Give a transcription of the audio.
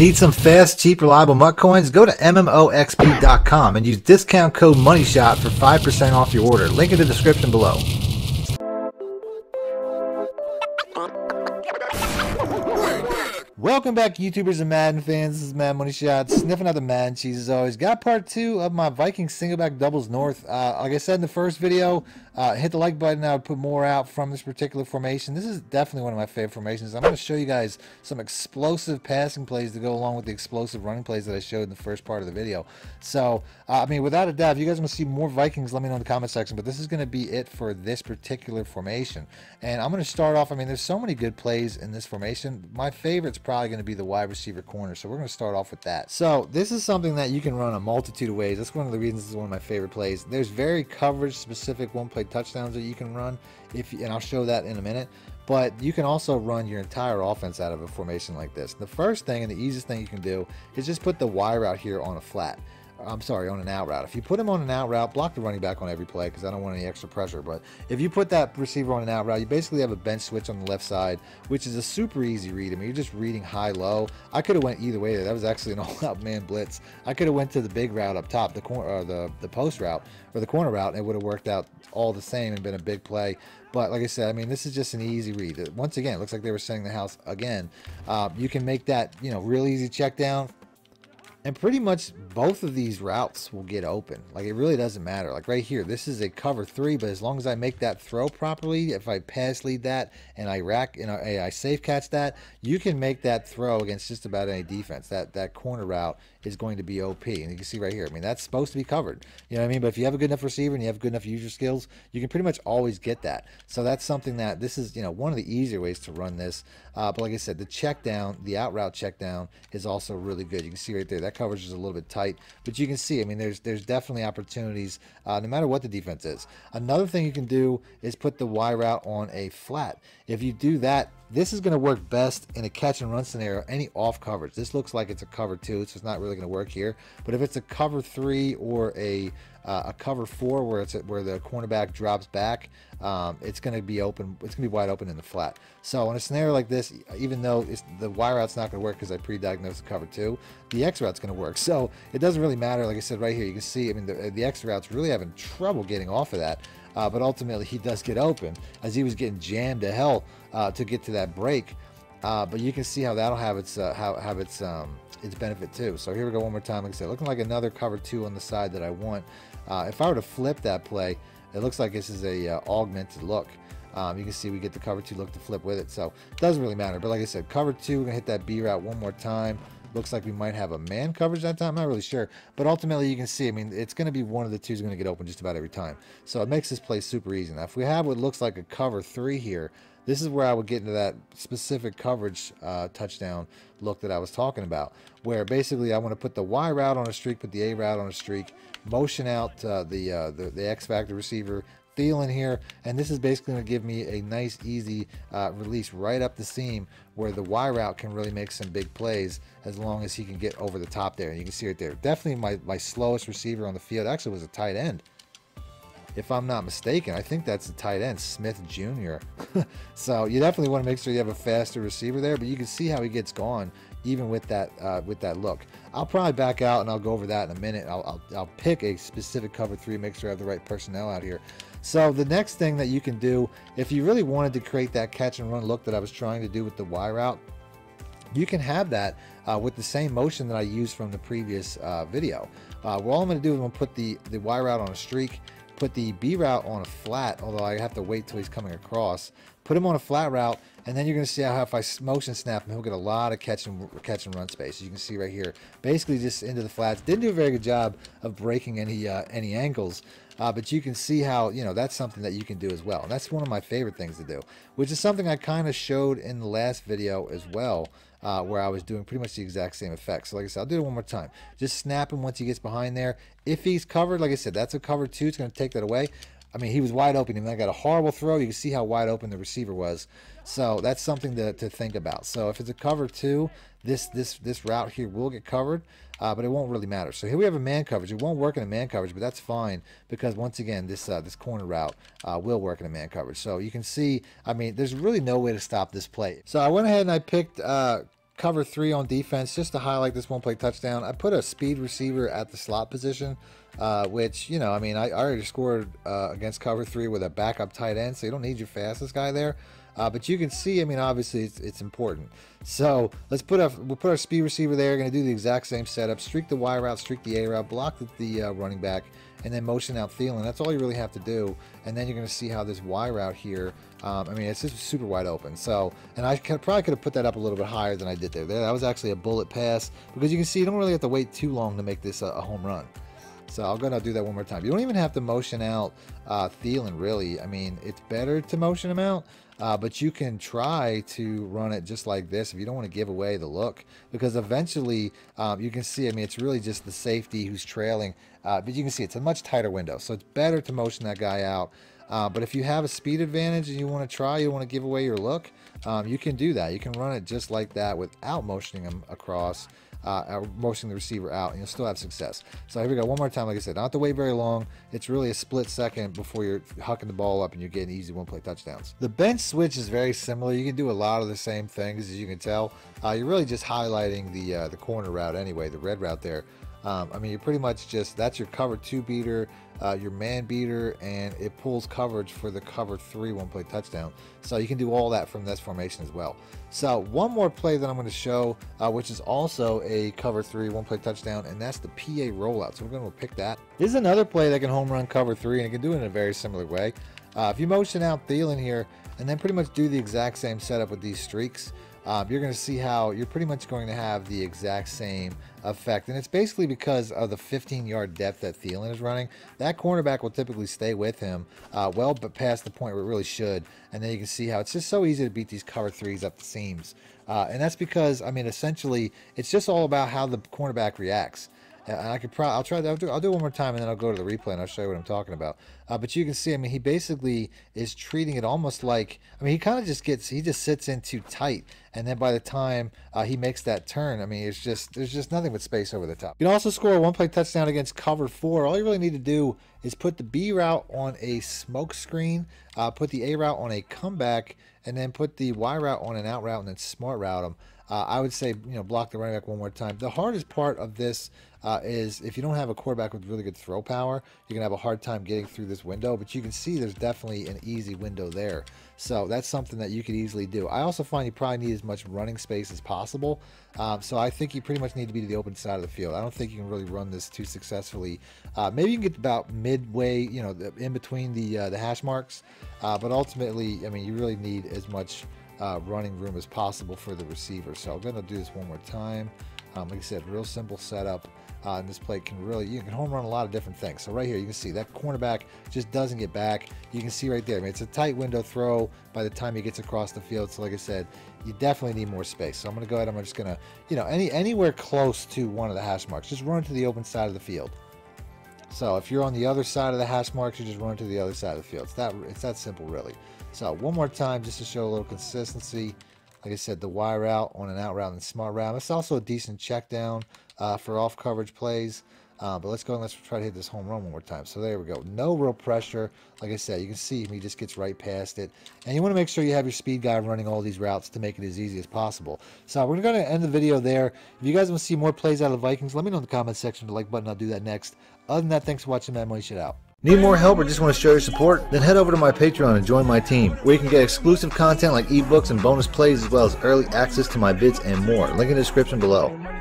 Need some fast, cheap, reliable MUT coins? Go to MMOEXP.com and use discount code MONEYSHOT for 5% off your order. Link in the description below. Welcome back, YouTubers and Madden fans. This is Madden Money Shot, sniffing out the Madden cheese as always. Got part two of my Viking Singleback Doubles North. Uh, like I said in the first video, uh, hit the like button. I would put more out from this particular formation. This is definitely one of my favorite formations. I'm going to show you guys some explosive passing plays to go along with the explosive running plays that I showed in the first part of the video. So, uh, I mean, without a doubt, if you guys want to see more Vikings, let me know in the comment section. But this is going to be it for this particular formation. And I'm going to start off, I mean, there's so many good plays in this formation. My favorite's probably going to be the wide receiver corner. So we're going to start off with that. So this is something that you can run a multitude of ways. That's one of the reasons this is one of my favorite plays. There's very coverage specific one play touchdowns that you can run if and I'll show that in a minute but you can also run your entire offense out of a formation like this. The first thing and the easiest thing you can do is just put the Y route here on a flat. I'm sorry, on an out route. If you put him on an out route, block the running back on every play because I don't want any extra pressure. But if you put that receiver on an out route, you basically have a bench switch on the left side, which is a super easy read. I mean, you're just reading high-low. I could have went either way. That was actually an all-out man blitz. I could have went to the big route up top, the corner, or the the post route, or the corner route, and it would have worked out all the same and been a big play. But like I said, I mean, this is just an easy read. Once again, it looks like they were setting the house again. Uh, you can make that, you know, real easy check down and pretty much both of these routes will get open. Like it really doesn't matter. Like right here, this is a cover three, but as long as I make that throw properly, if I pass lead that and I rack and I, I safe catch that, you can make that throw against just about any defense. That that corner route is going to be OP. And you can see right here, I mean, that's supposed to be covered. You know what I mean? But if you have a good enough receiver and you have good enough user skills, you can pretty much always get that. So that's something that this is, you know, one of the easier ways to run this. Uh, but like I said, the check down, the out route check down is also really good. You can see right there, that coverage is a little bit tight, but you can see, I mean, there's there's definitely opportunities uh, no matter what the defense is. Another thing you can do is put the Y route on a flat. If you do that, this is going to work best in a catch and run scenario, any off coverage. This looks like it's a cover two, so it's not really going to work here. But if it's a cover three or a uh, a cover four where it's where the cornerback drops back, um, it's going to be open. It's going to be wide open in the flat. So in a scenario like this, even though the Y route's not going to work because I pre-diagnosed the cover two, the X route's going to work. So it doesn't really matter. Like I said right here, you can see. I mean, the, the X route's really having trouble getting off of that. Uh, but ultimately, he does get open as he was getting jammed to hell uh, to get to that break. Uh, but you can see how that'll have its uh, have its um, its benefit too. So here we go one more time. Like I said, looking like another cover two on the side that I want. Uh, if I were to flip that play, it looks like this is a uh, augmented look. Um, you can see we get the cover two look to flip with it. So it doesn't really matter. But like I said, cover two, we're gonna hit that B route one more time. Looks like we might have a man coverage that time. I'm not really sure. But ultimately, you can see, I mean, it's going to be one of the two is going to get open just about every time. So it makes this play super easy. Now, if we have what looks like a cover three here, this is where I would get into that specific coverage uh, touchdown look that I was talking about, where basically I want to put the Y route on a streak, put the A route on a streak, motion out uh, the, uh, the the X factor receiver, here and this is basically to give me a nice easy uh, release right up the seam where the Y route can really make some big plays as long as he can get over the top there and you can see it there definitely my, my slowest receiver on the field actually was a tight end if I'm not mistaken I think that's a tight end Smith Jr. so you definitely want to make sure you have a faster receiver there but you can see how he gets gone even with that uh, with that look. I'll probably back out and I'll go over that in a minute. I'll, I'll, I'll pick a specific cover three, make sure I have the right personnel out here. So the next thing that you can do, if you really wanted to create that catch and run look that I was trying to do with the Y route, you can have that uh, with the same motion that I used from the previous uh, video. Uh, well, all I'm going to do is I'm going to put the, the Y route on a streak, put the B route on a flat, although I have to wait till he's coming across, put him on a flat route, and then you're going to see how if I motion snap him, he'll get a lot of catch and, catch and run space. As You can see right here, basically just into the flats. Didn't do a very good job of breaking any uh, any angles, uh, but you can see how, you know, that's something that you can do as well. And that's one of my favorite things to do, which is something I kind of showed in the last video as well, uh, where I was doing pretty much the exact same effect. So like I said, I'll do it one more time. Just snap him once he gets behind there. If he's covered, like I said, that's a cover two. It's going to take that away. I mean, he was wide open. He got a horrible throw. You can see how wide open the receiver was. So that's something to, to think about. So if it's a cover two, this this this route here will get covered, uh, but it won't really matter. So here we have a man coverage. It won't work in a man coverage, but that's fine because once again, this uh, this corner route uh, will work in a man coverage. So you can see, I mean, there's really no way to stop this play. So I went ahead and I picked uh, cover three on defense just to highlight this one play touchdown. I put a speed receiver at the slot position, uh, which, you know, I mean, I, already scored uh, against cover three with a backup tight end, so you don't need your fastest guy there. Uh, but you can see, I mean, obviously it's, it's important. So let's put our we'll put our speed receiver there. Going to do the exact same setup: streak the Y route, streak the A route, block the, the uh, running back, and then motion out Thielen. That's all you really have to do. And then you're going to see how this Y route here. Um, I mean, it's just super wide open. So, and I could, probably could have put that up a little bit higher than I did there. That was actually a bullet pass because you can see you don't really have to wait too long to make this a, a home run. So I'm going to do that one more time. You don't even have to motion out uh, Thielen, really. I mean, it's better to motion him out, uh, but you can try to run it just like this if you don't want to give away the look. Because eventually, um, you can see, I mean, it's really just the safety who's trailing. Uh, but you can see it's a much tighter window. So it's better to motion that guy out. Uh, but if you have a speed advantage and you want to try, you want to give away your look, um, you can do that. You can run it just like that without motioning him across uh, motioning the receiver out, and you'll still have success. So here we go, one more time. Like I said, not to wait very long. It's really a split second before you're hucking the ball up and you're getting easy one-play touchdowns. The bench switch is very similar. You can do a lot of the same things, as you can tell. Uh, you're really just highlighting the uh, the corner route anyway, the red route there. Um, I mean, you're pretty much just that's your cover two beater, uh, your man beater, and it pulls coverage for the cover three one play touchdown. So you can do all that from this formation as well. So one more play that I'm going to show, uh, which is also a cover three one play touchdown, and that's the PA rollout. So we're going to pick that. This is another play that can home run cover three, and it can do it in a very similar way. Uh, if you motion out Thielen here, and then pretty much do the exact same setup with these streaks, um, you're going to see how you're pretty much going to have the exact same effect. And it's basically because of the 15 yard depth that Thielen is running. That cornerback will typically stay with him uh, well but past the point where it really should. And then you can see how it's just so easy to beat these cover threes up the seams. Uh, and that's because, I mean, essentially, it's just all about how the cornerback reacts. I could probably, I'll try, I'll do, I'll do one more time and then I'll go to the replay and I'll show you what I'm talking about. Uh, but you can see, I mean, he basically is treating it almost like, I mean, he kind of just gets, he just sits in too tight. And then by the time uh, he makes that turn, I mean, it's just, there's just nothing but space over the top. You can also score a one play touchdown against cover four. All you really need to do is put the B route on a smoke screen, uh, put the A route on a comeback, and then put the Y route on an out route and then smart route them. Uh, I would say, you know, block the running back one more time. The hardest part of this uh, is if you don't have a quarterback with really good throw power, you're going to have a hard time getting through this window. But you can see there's definitely an easy window there. So that's something that you could easily do. I also find you probably need as much running space as possible. Um, so I think you pretty much need to be to the open side of the field. I don't think you can really run this too successfully. Uh, maybe you can get about midway, you know, in between the uh, the hash marks. Uh, but ultimately, I mean, you really need as much uh, running room as possible for the receiver. So I'm going to do this one more time. Um, like I said, real simple setup. Uh, and this play can really, you can home run a lot of different things. So right here, you can see that cornerback just doesn't get back. You can see right there, I mean, it's a tight window throw by the time he gets across the field. So like I said, you definitely need more space. So I'm going to go ahead, and I'm just going to, you know, any anywhere close to one of the hash marks, just run to the open side of the field. So if you're on the other side of the hash marks, you just run to the other side of the field. It's that, it's that simple, really. So one more time, just to show a little consistency. Like I said, the Y route on an out route and smart route. It's also a decent check down uh, for off coverage plays. Uh, but let's go and let's try to hit this home run one more time. So there we go. No real pressure. Like I said, you can see he just gets right past it. And you want to make sure you have your speed guy running all these routes to make it as easy as possible. So we're going to end the video there. If you guys want to see more plays out of the Vikings, let me know in the comment section. The like button, I'll do that next. Other than that, thanks for watching Money Shot out. Need more help or just want to show your support? Then head over to my Patreon and join my team, where you can get exclusive content like ebooks and bonus plays as well as early access to my vids and more. Link in the description below.